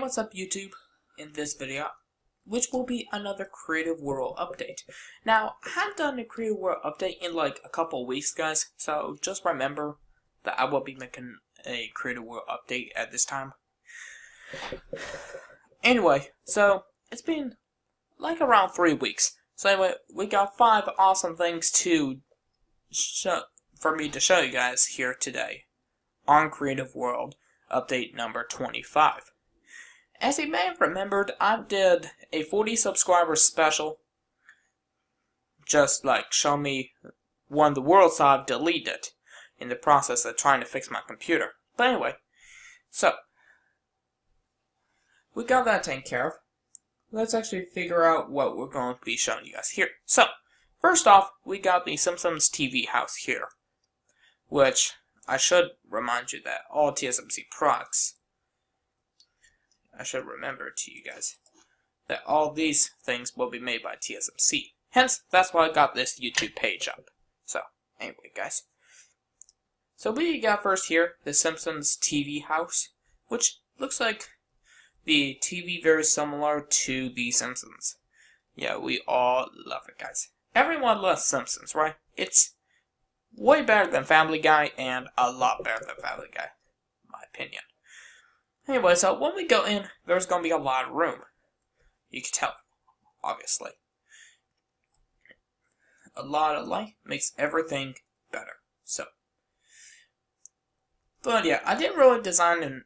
What's up YouTube? In this video, which will be another Creative World update. Now, I haven't done a Creative World update in like a couple weeks, guys, so just remember that I will be making a Creative World update at this time. Anyway, so, it's been like around three weeks. So anyway, we got five awesome things to show, for me to show you guys here today on Creative World update number 25. As you may have remembered, I did a 40 subscriber special. Just like show me one of the worlds I've deleted in the process of trying to fix my computer. But anyway, so we got that taken care of. Let's actually figure out what we're going to be showing you guys here. So, first off, we got the Simpsons TV house here. Which, I should remind you that all TSMC products I should remember to you guys that all these things will be made by TSMC. Hence, that's why I got this YouTube page up. So, anyway, guys. So we got first here, the Simpsons TV house, which looks like the TV very similar to The Simpsons. Yeah, we all love it, guys. Everyone loves Simpsons, right? It's way better than Family Guy and a lot better than Family Guy, my opinion. Anyway, so when we go in, there's going to be a lot of room. You can tell, obviously. A lot of light makes everything better. So, but yeah, I didn't really design an,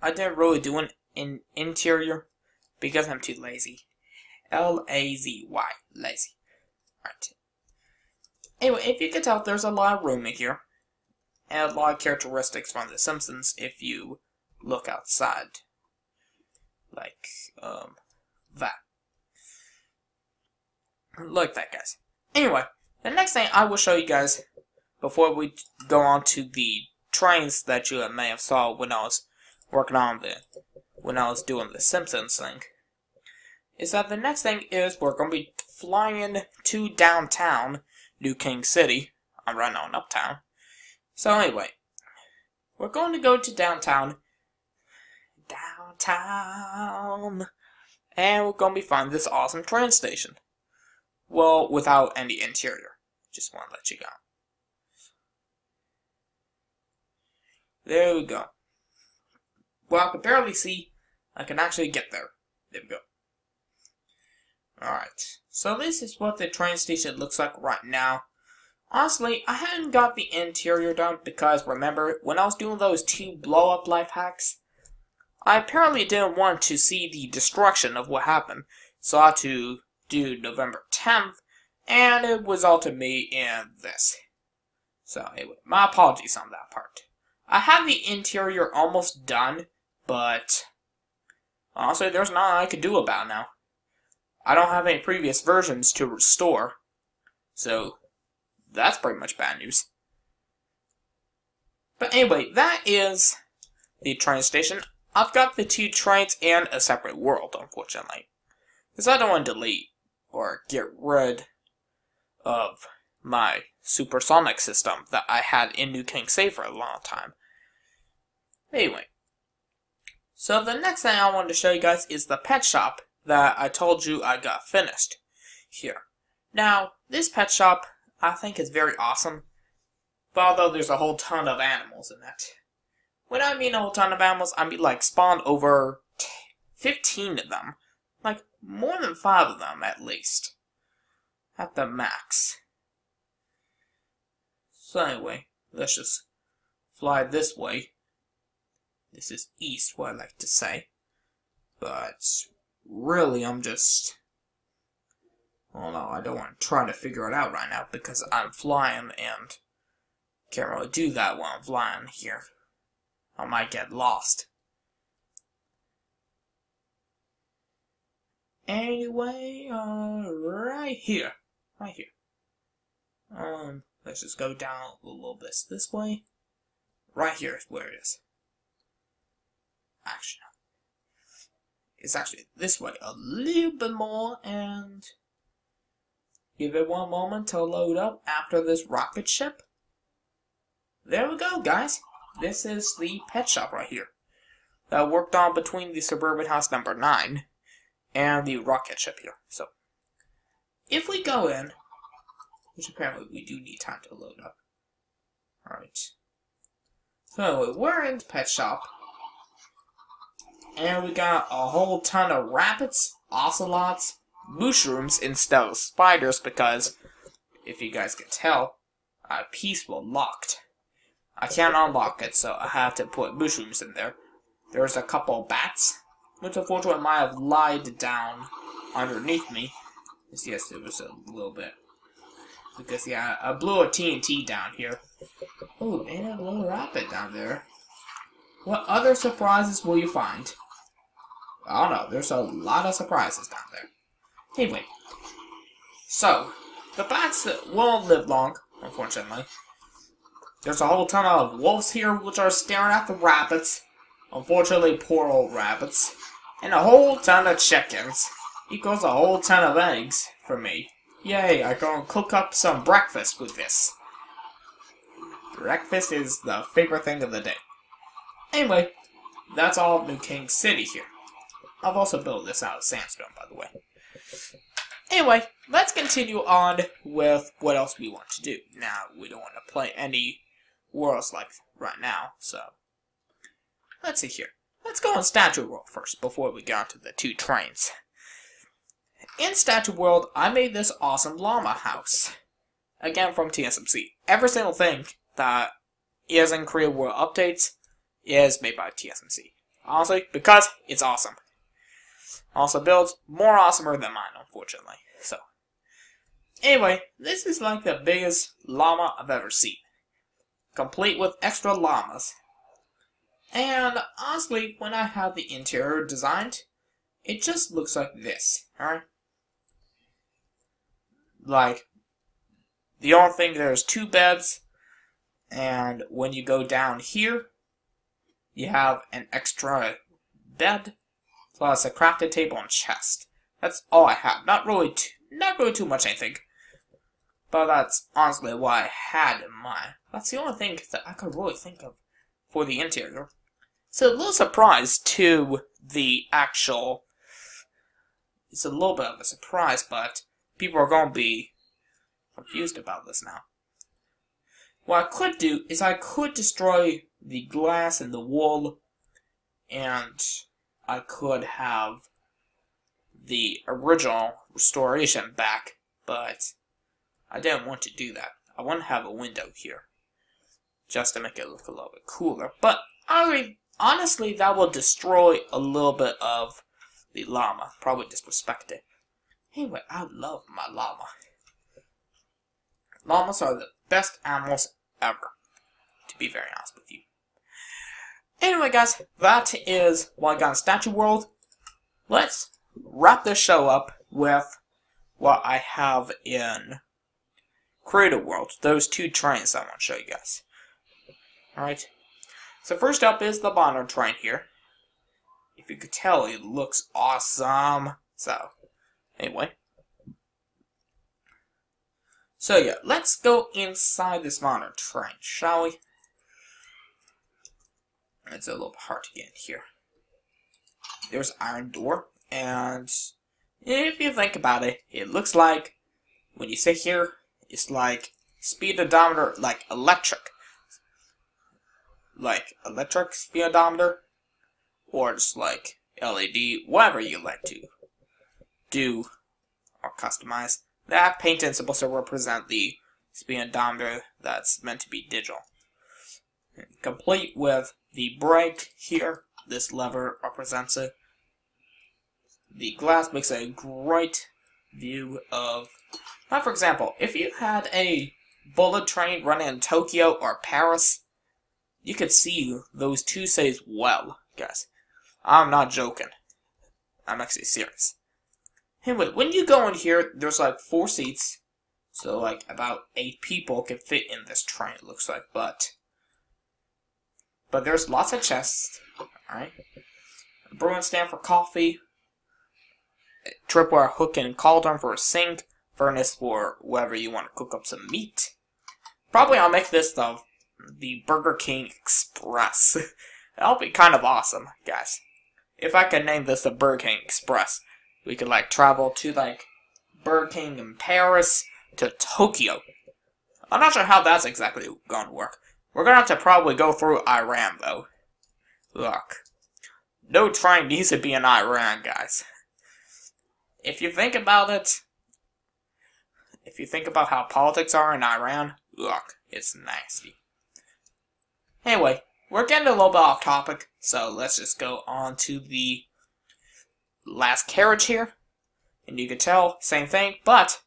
I didn't really do an in interior because I'm too lazy. L A Z Y, lazy. Right. Anyway, if you can tell, there's a lot of room in here, and a lot of characteristics from The Simpsons. If you look outside. Like, um, that. Like that, guys. Anyway, the next thing I will show you guys, before we go on to the trains that you may have saw when I was working on the, when I was doing the Simpsons thing, is that the next thing is we're going to be flying to downtown, New King City. I'm right on uptown. So anyway, we're going to go to downtown downtown. And we're gonna be finding this awesome train station. Well, without any interior. Just want to let you go. There we go. Well, I can barely see. I can actually get there. There we go. Alright. So this is what the train station looks like right now. Honestly, I hadn't got the interior done because remember, when I was doing those two blow-up life hacks, I apparently didn't want to see the destruction of what happened, so I had to do November 10th, and it resulted me in this. So anyway, my apologies on that part. I have the interior almost done, but honestly, there's nothing I could do about now. I don't have any previous versions to restore, so that's pretty much bad news. But anyway, that is the train station. I've got the two trains and a separate world, unfortunately. Because I don't want to delete or get rid of my supersonic system that I had in New King Save for a long time. Anyway. So the next thing I wanted to show you guys is the pet shop that I told you I got finished here. Now, this pet shop I think is very awesome, but although there's a whole ton of animals in it. When I mean a whole ton of animals, I mean like spawned over 15 of them. Like more than 5 of them at least. At the max. So anyway, let's just fly this way. This is east, what I like to say. But really, I'm just. Well, no, I don't want to try to figure it out right now because I'm flying and can't really do that while I'm flying here. I might get lost. Anyway, uh, right here. Right here. Um, let's just go down a little bit this way. Right here is where it is. Actually, it's actually this way a little bit more and give it one moment to load up after this rocket ship. There we go, guys. This is the pet shop right here. that worked on between the suburban house number 9 and the rocket ship here. So, if we go in, which apparently we do need time to load up. Alright. So, we're in the pet shop. And we got a whole ton of rabbits, ocelots, mushrooms instead of spiders because, if you guys can tell, a piece was locked. I can't unlock it, so I have to put mushrooms in there. There's a couple bats, which unfortunately might have lied down underneath me. Yes, it was a little bit. Because, yeah, I blew a TNT down here. Oh, and a little rabbit down there. What other surprises will you find? I don't know, there's a lot of surprises down there. Anyway, so, the bats won't live long, unfortunately. There's a whole ton of wolves here which are staring at the rabbits. Unfortunately, poor old rabbits. And a whole ton of chickens. Equals a whole ton of eggs for me. Yay, I can cook up some breakfast with this. Breakfast is the favorite thing of the day. Anyway, that's all of New King City here. I've also built this out of sandstone, by the way. Anyway, let's continue on with what else we want to do. Now, we don't want to play any worlds like right now, so... Let's see here. Let's go on Statue World first, before we get onto the two trains. In Statue World, I made this awesome llama house. Again, from TSMC. Every single thing that is in Creative World updates is made by TSMC. Honestly, because it's awesome. Also builds more awesomer than mine, unfortunately. So, anyway, this is like the biggest llama I've ever seen. Complete with extra llamas. And honestly, when I have the interior designed, it just looks like this, alright? Like, the only thing, there's two beds, and when you go down here, you have an extra bed, plus a crafted table and chest. That's all I have. Not really, too, not really too much, I think. But that's honestly what I had in mind. That's the only thing that I could really think of for the interior. So a little surprise to the actual. It's a little bit of a surprise, but people are going to be confused about this now. What I could do is I could destroy the glass and the wool, and I could have the original restoration back, but I didn't want to do that. I want to have a window here, just to make it look a little bit cooler. But I honestly, that will destroy a little bit of the llama, probably disrespect it. Anyway, I love my llama. Llamas are the best animals ever, to be very honest with you. Anyway, guys, that is in Statue World. Let's wrap this show up with what I have in Creative World. Those two trains I want to show you guys. Alright. So first up is the Bonner train here. If you could tell, it looks awesome. So, anyway. So yeah, let's go inside this Bonner train, shall we? It's a little hard to get in here. There's iron door, and if you think about it, it looks like when you sit here, it's like speedometer, like electric. Like electric speedometer, or just like LED, whatever you like to do or customize. That paint is supposed to represent the speedometer that's meant to be digital. Complete with the brake here, this lever represents it. The glass makes a great view of, now for example, if you had a bullet train running in Tokyo or Paris, you could see those two cities well, guys. I'm not joking. I'm actually serious. Anyway, when you go in here, there's like four seats. So like about eight people can fit in this train, it looks like, but but there's lots of chests. Alright. Brewing stand for coffee. Tripwire hook and cauldron for a sink. Furnace for wherever you want to cook up some meat. Probably I'll make this the, the Burger King Express. That'll be kind of awesome, guys. If I could name this the Burger King Express, we could like travel to like Burger King in Paris to Tokyo. I'm not sure how that's exactly going to work. We're gonna have to probably go through Iran though. Look, no train needs to be in Iran, guys. If you think about it, you think about how politics are in Iran, look, it's nasty. Anyway, we're getting a little bit off topic, so let's just go on to the last carriage here. And you can tell, same thing, but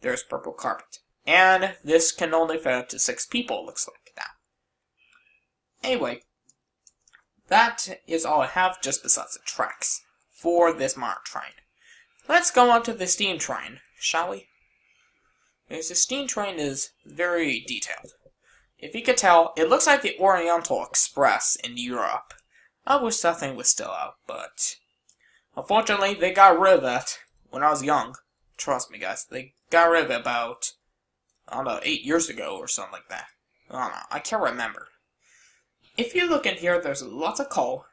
there's purple carpet. And this can only fit up to six people, looks like now. Anyway, that is all I have just besides the tracks for this modern train. Let's go on to the steam train, shall we? The steam train is very detailed. If you could tell, it looks like the Oriental Express in Europe. I wish that thing was still out, but unfortunately they got rid of that when I was young. Trust me, guys, they got rid of it about I don't know eight years ago or something like that. I don't know. I can't remember. If you look in here, there's lots of coal.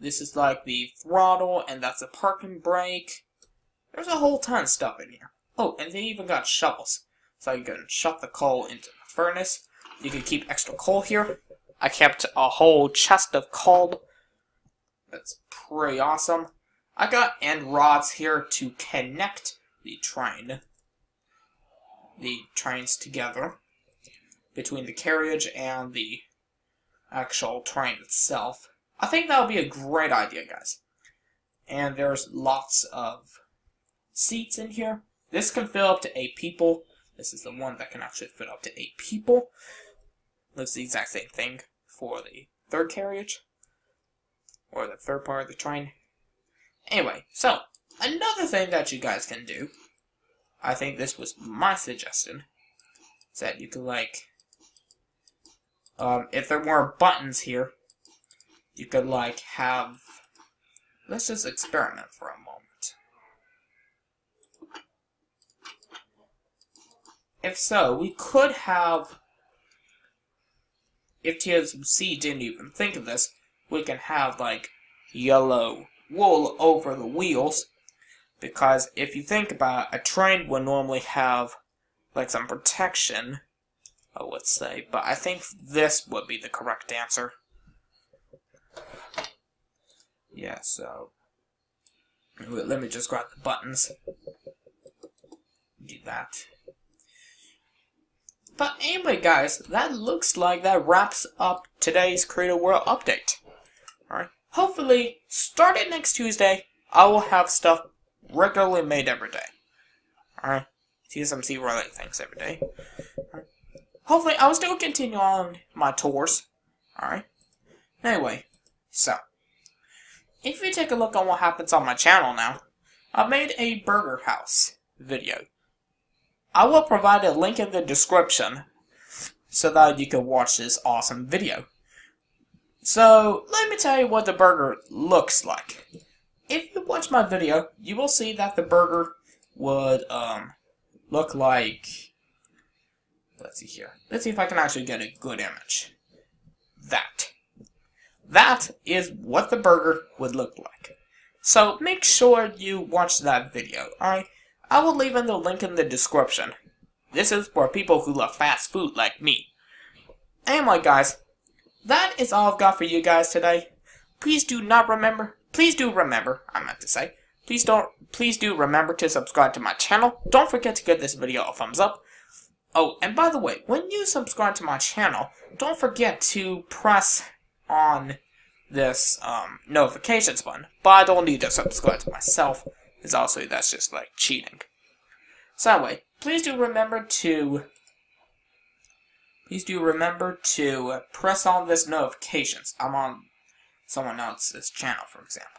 This is like the throttle, and that's the parking brake. There's a whole ton of stuff in here. Oh, and they even got shovels. So you can shove the coal into the furnace. You can keep extra coal here. I kept a whole chest of coal. That's pretty awesome. I got end rods here to connect the train. The trains together. Between the carriage and the actual train itself. I think that would be a great idea, guys. And there's lots of seats in here. This can fill up to eight people. This is the one that can actually fit up to eight people. That's the exact same thing for the third carriage. Or the third part of the train. Anyway, so, another thing that you guys can do, I think this was my suggestion, is that you could, like, um, if there were buttons here, you could, like, have, let's just experiment for a moment. If so, we could have, if TSMC didn't even think of this, we can have, like, yellow wool over the wheels. Because if you think about it, a train would normally have, like, some protection, I would say. But I think this would be the correct answer. Yeah, so... Let me just grab the buttons. Do that. But anyway, guys, that looks like that wraps up today's Creative World update. Alright, hopefully, starting next Tuesday, I will have stuff regularly made every day. Alright, TSMC related things every day. Right. Hopefully, I will still continue on my tours. Alright, anyway, so, if you take a look on what happens on my channel now, I made a burger house video. I will provide a link in the description so that you can watch this awesome video. So, let me tell you what the burger looks like. If you watch my video, you will see that the burger would um, look like... Let's see here. Let's see if I can actually get a good image. That. That is what the burger would look like. So make sure you watch that video, alright? I will leave in the link in the description. This is for people who love fast food like me. Anyway, guys, that is all I've got for you guys today. Please do not remember, please do remember, I meant to say, please don't, please do remember to subscribe to my channel. Don't forget to give this video a thumbs up. Oh, and by the way, when you subscribe to my channel, don't forget to press on this um, notifications button. But I don't need to subscribe to myself is also that's just like cheating. So anyway, please do remember to please do remember to press on this notifications. I'm on someone else's channel, for example.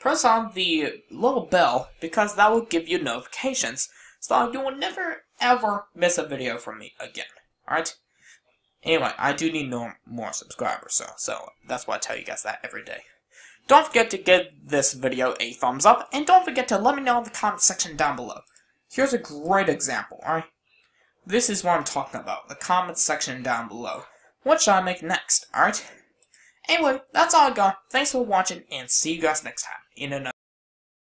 Press on the little bell because that will give you notifications so you will never ever miss a video from me again. Alright? Anyway, I do need no more subscribers, so, so that's why I tell you guys that every day. Don't forget to give this video a thumbs up, and don't forget to let me know in the comment section down below. Here's a great example, alright? This is what I'm talking about, the comment section down below. What should I make next, alright? Anyway, that's all I got. Thanks for watching, and see you guys next time in another.